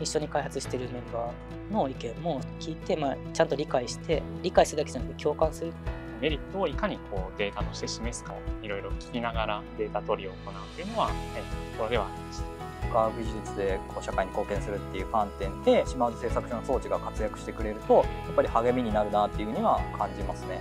一緒に開発してるメンバーの意見も聞いて、まあ、ちゃんと理解して理解するだけじゃなくて共感するメリットをいかにこうデータとして示すかをいろいろ聞きながらデータ取りを行うというのは、えー、ところではありました。科学技術でこう社会に貢献するっていう観点で島津製作所の装置が活躍してくれるとやっぱり励みになるなっていうふうには感じますね。